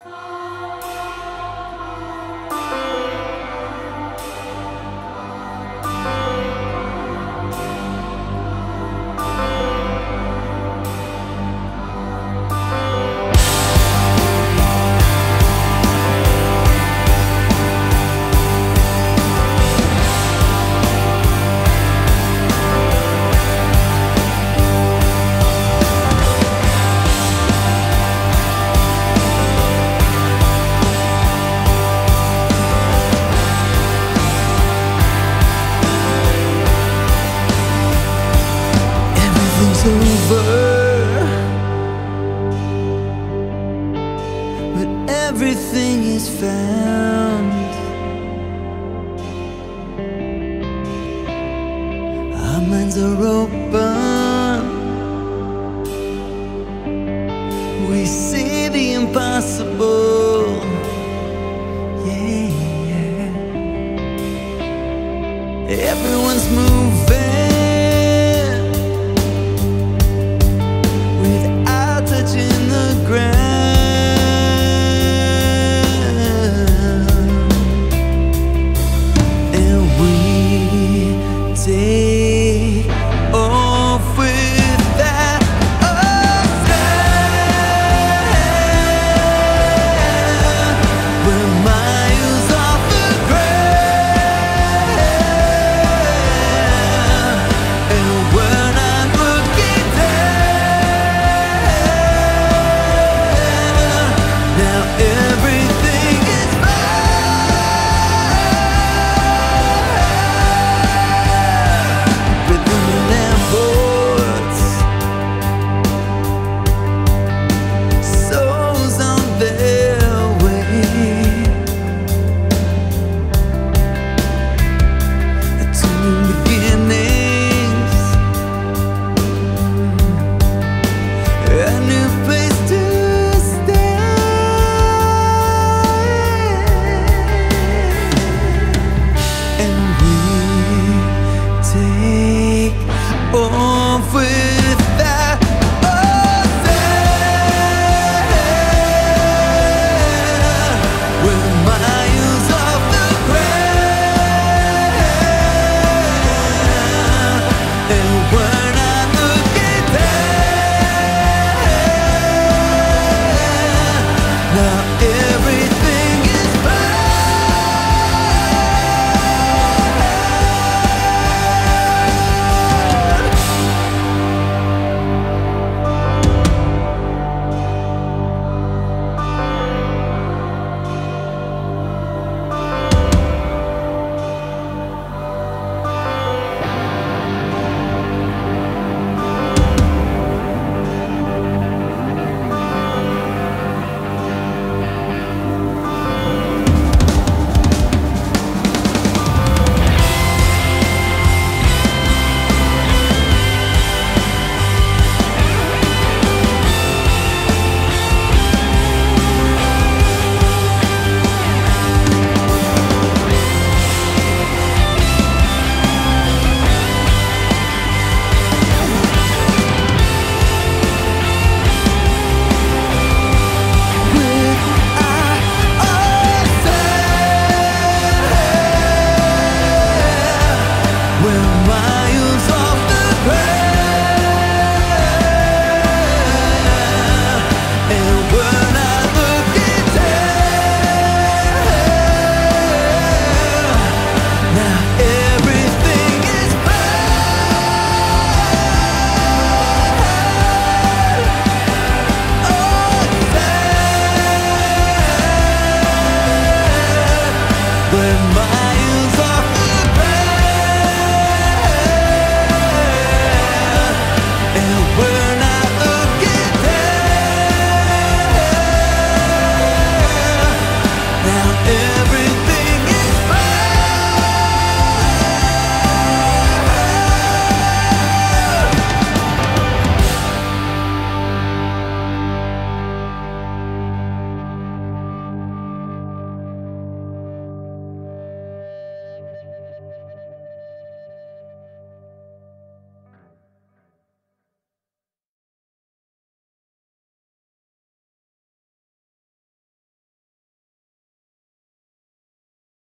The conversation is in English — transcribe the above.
Everything's everything is found. Our minds are open. We see the impossible. Yeah, yeah. Everyone's moving. new place